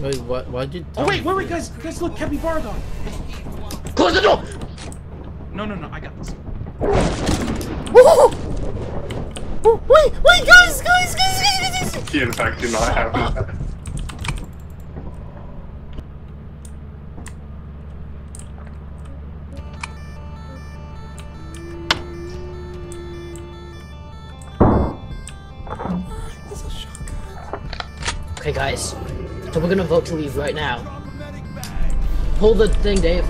Wait, what? Why'd you? Oh wait, wait, wait, guys, guys, look, capybara dog. Close the door! No, no, no, I got this. Oh! Oh, wait, wait, guys, guys, guys, guys, guys, guys. He in fact did not have that. That's a shotgun. Okay, guys. So we're gonna vote to leave right now. Hold the thing, Dave.